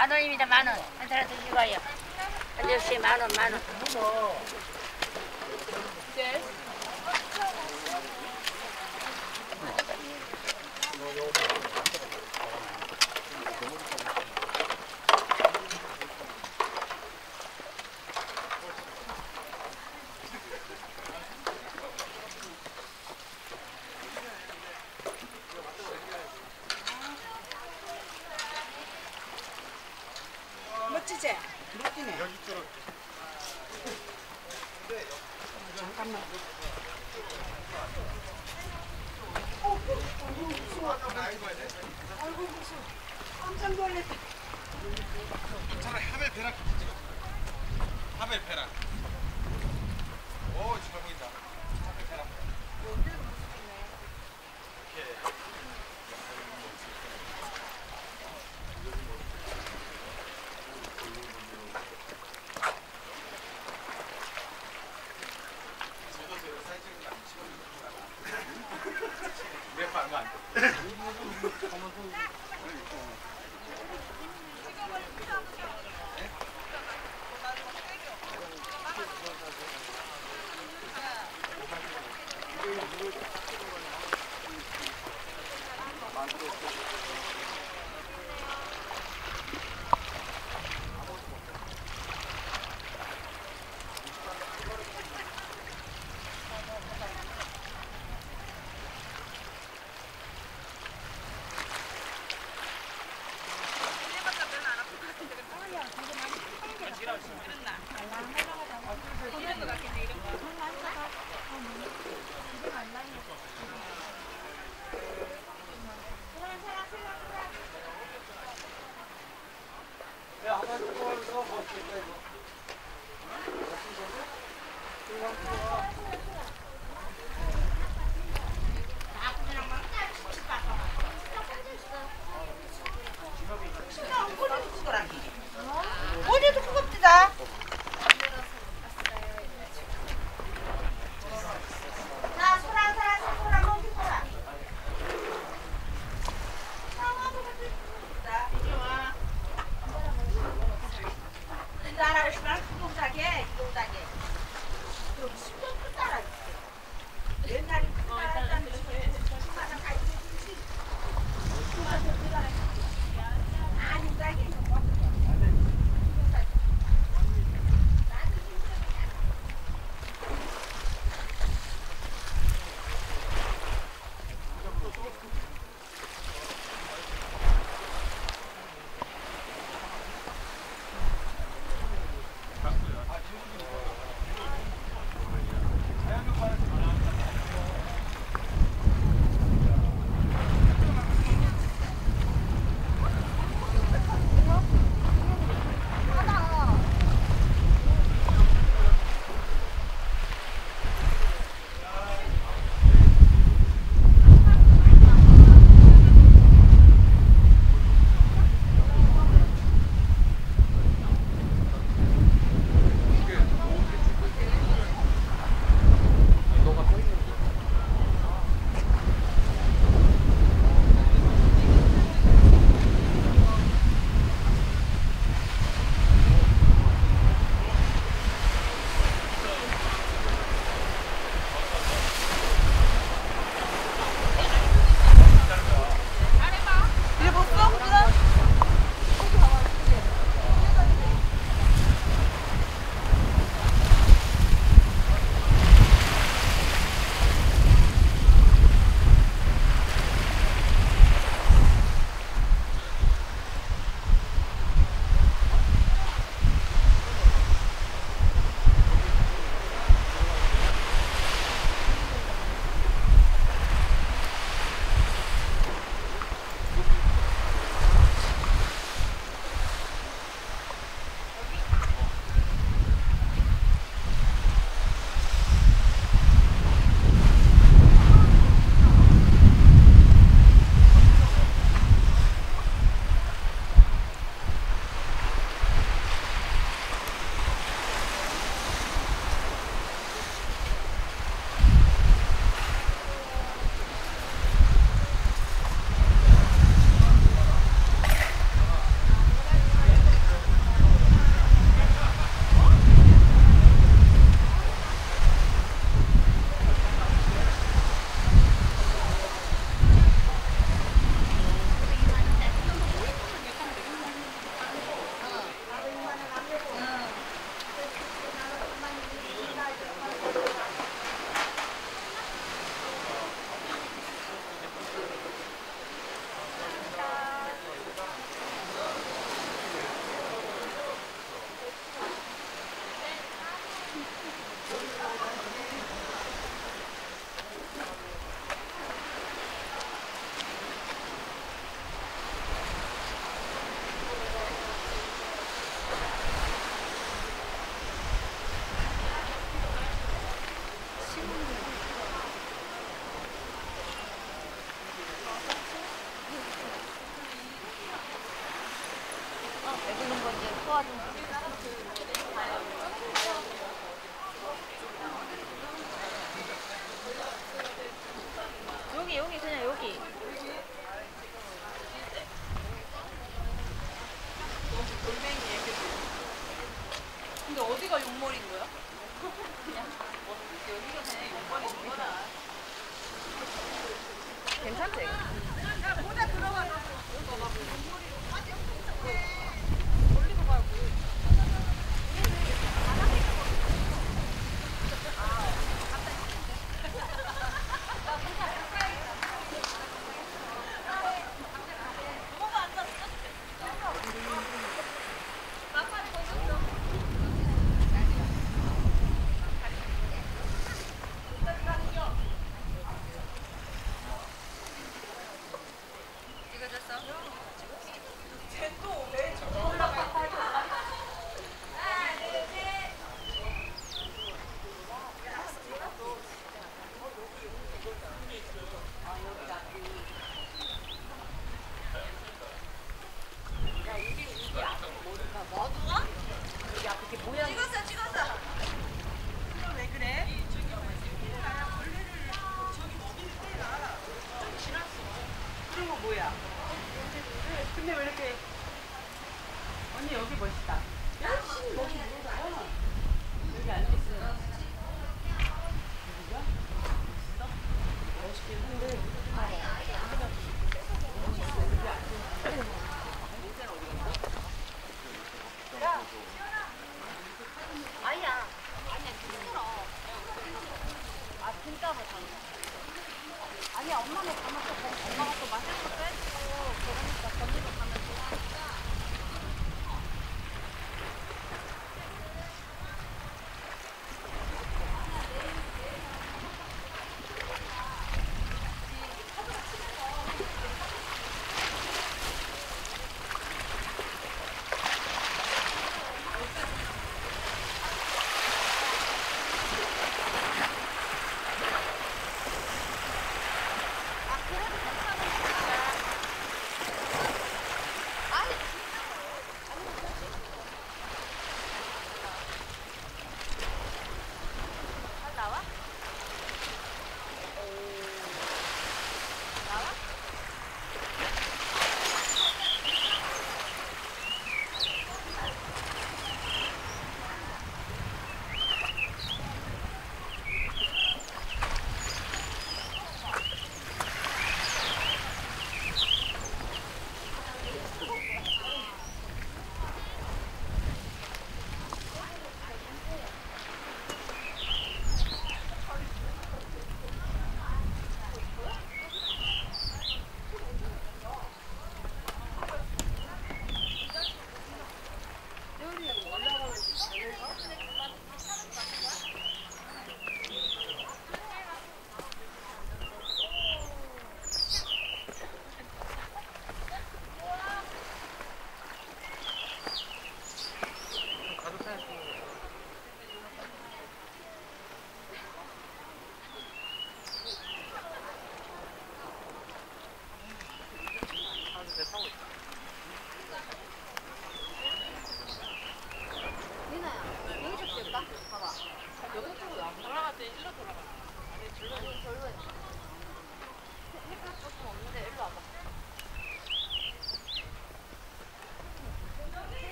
만 원입니다, 만 원. 한 사람 드시고 가요. 한 접시에 만 원, 만 원. 멋지지? 멋지네. 깜짝 놀랐다. 차라리 하멜 배락 하멜 배락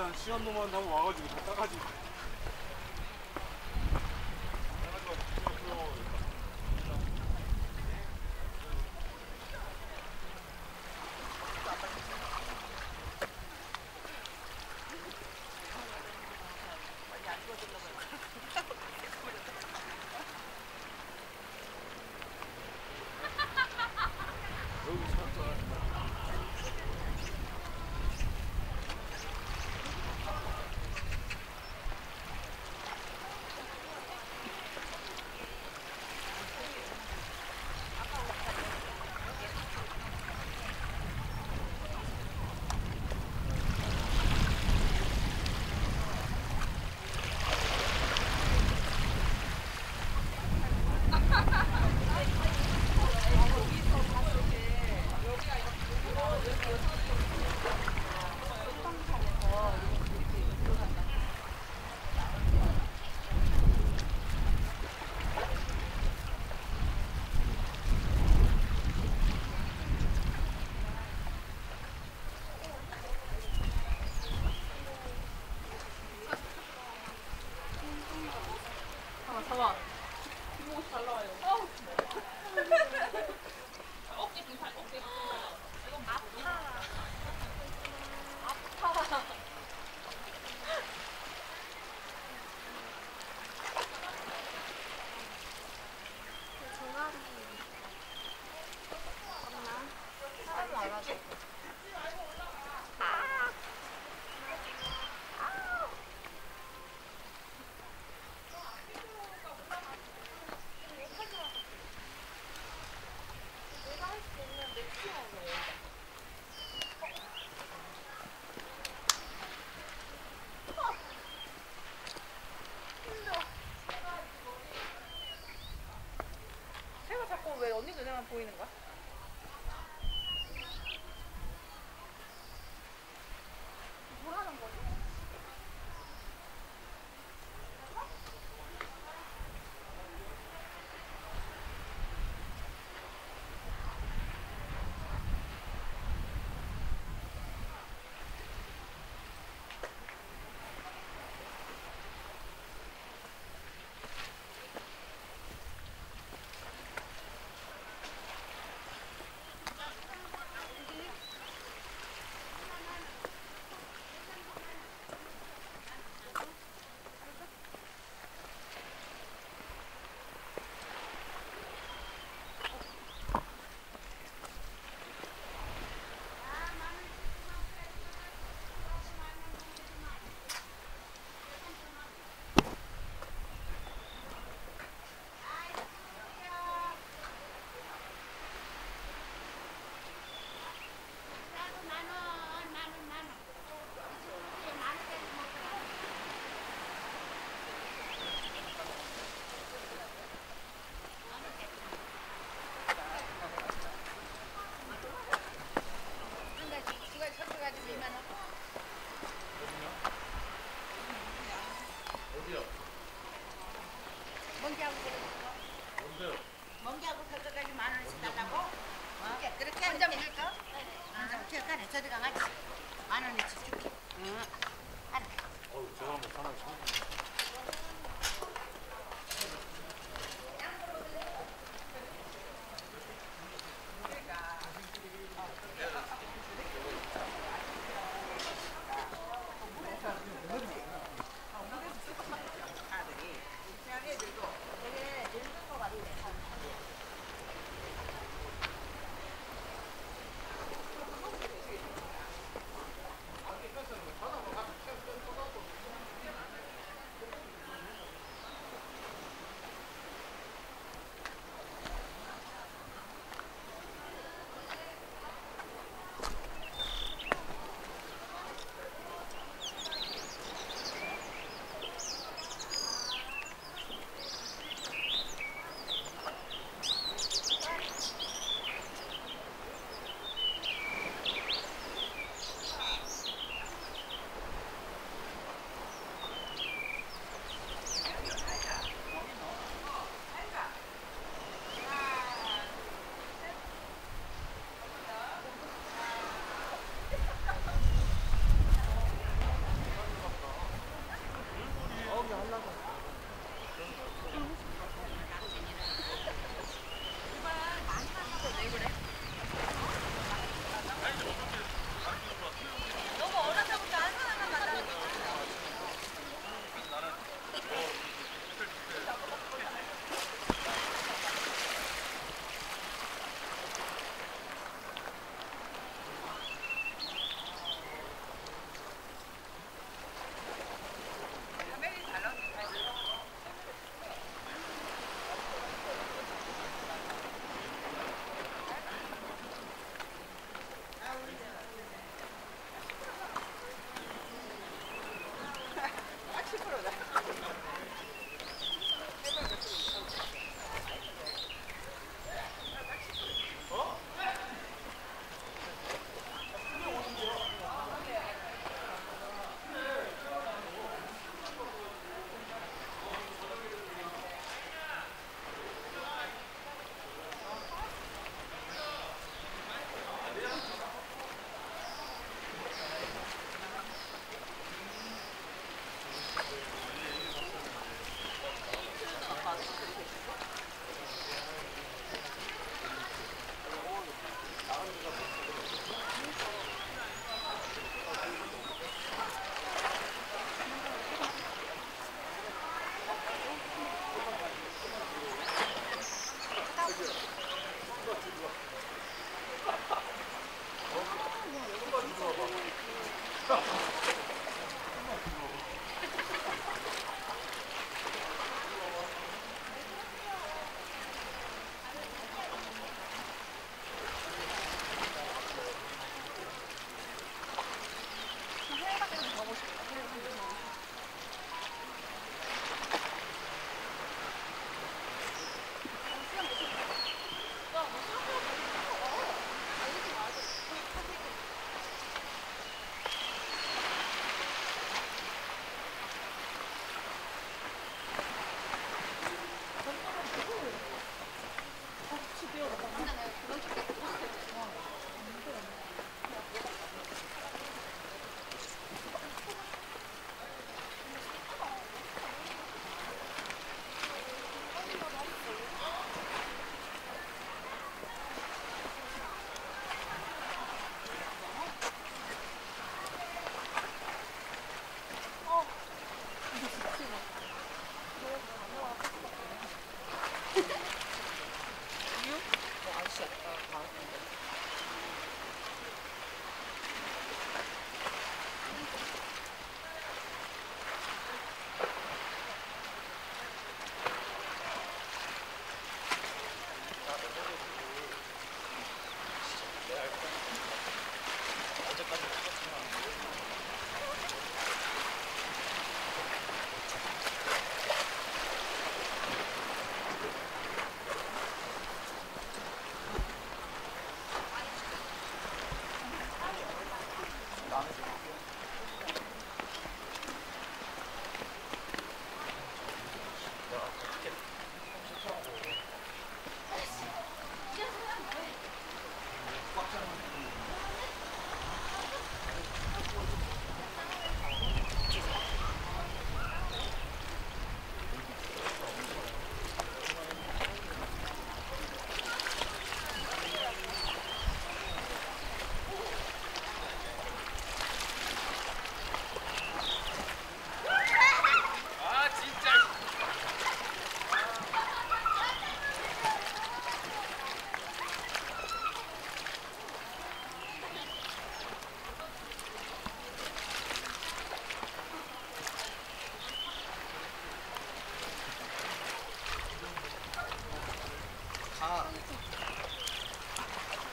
일단 시간 동안 한번 와가지고 다 따가지고. 데만 보이는 거야? 시간에 저리가 가지. 만 원에 집줄게. 응. 하나. 어우, 저거 뭐 하나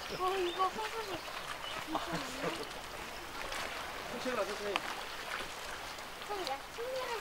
어 이거 선생님 괜찮아요? 선생님 선생님 야